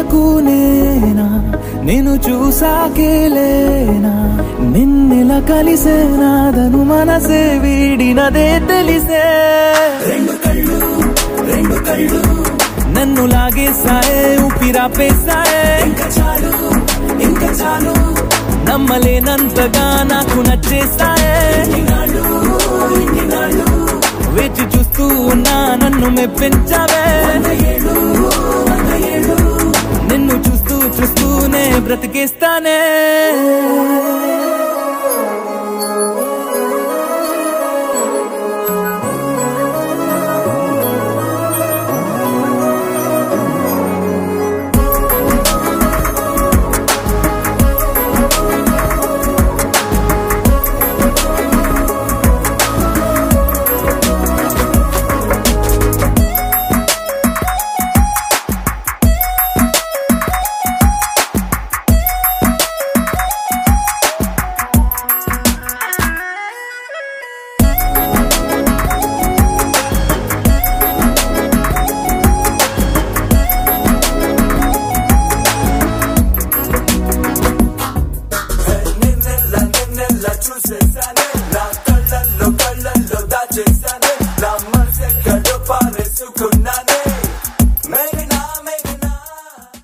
అనుకునేనా నేను? చూసాకేలేనా నిన్నెలా కలిసేనాదను మనసే వీడినదే తెలిసే. రెండు కళ్ళు రెండు కళ్ళు. నన్ను లాగేశాయే ఊపిరాపేశాయే. ఇంకా చాలు ఇంకా చాలు. నమ్మలేనంతగా నాకు నచ్చేస్తాయే వేచి చూస్తూ ఉన్నా నన్ను మెప్పించావే. నిన్ను చూస్తూ చూస్తూనే బ్రతికేస్తానే